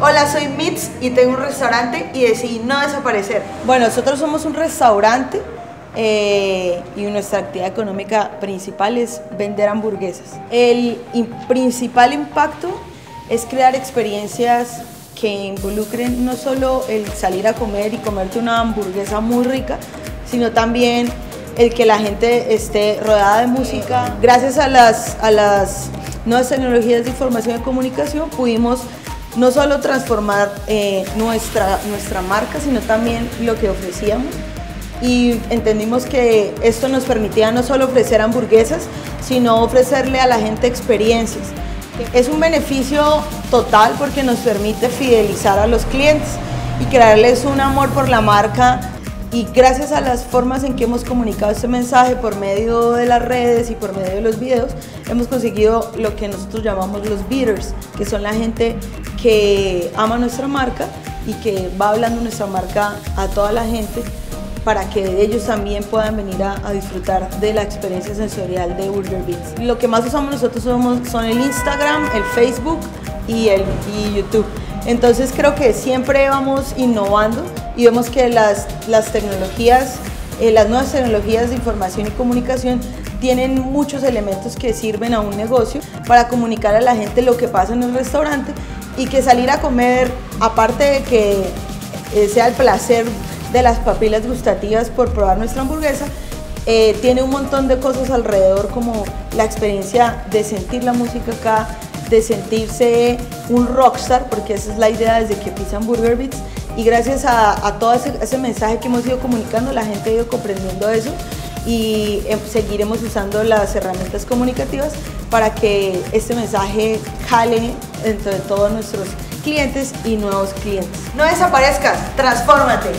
Hola, soy Mitz y tengo un restaurante y decidí no desaparecer. Bueno, nosotros somos un restaurante eh, y nuestra actividad económica principal es vender hamburguesas. El principal impacto es crear experiencias que involucren no solo el salir a comer y comerte una hamburguesa muy rica, sino también el que la gente esté rodeada de música. Gracias a las, a las nuevas tecnologías de información y comunicación pudimos no solo transformar eh, nuestra, nuestra marca, sino también lo que ofrecíamos. Y entendimos que esto nos permitía no solo ofrecer hamburguesas, sino ofrecerle a la gente experiencias. Es un beneficio total porque nos permite fidelizar a los clientes y crearles un amor por la marca y gracias a las formas en que hemos comunicado este mensaje por medio de las redes y por medio de los videos, hemos conseguido lo que nosotros llamamos los beaters, que son la gente que ama nuestra marca y que va hablando nuestra marca a toda la gente para que ellos también puedan venir a, disfrutar de la experiencia sensorial de Burger Beats. Lo que más usamos nosotros somos, son el Instagram, el Facebook y, el, y YouTube. Entonces creo que siempre vamos innovando y vemos que las, las tecnologías, eh, las nuevas tecnologías de información y comunicación tienen muchos elementos que sirven a un negocio para comunicar a la gente lo que pasa en el restaurante y que salir a comer, aparte de que eh, sea el placer de las papilas gustativas por probar nuestra hamburguesa, eh, tiene un montón de cosas alrededor como la experiencia de sentir la música acá, de sentirse un rockstar, porque esa es la idea desde que pisan Burger Beats. Y gracias a, todo ese, mensaje que hemos ido comunicando, la gente ha ido comprendiendo eso y em, seguiremos usando las herramientas comunicativas para que este mensaje jale dentro de todos nuestros clientes y nuevos clientes. No desaparezcas, transfórmate.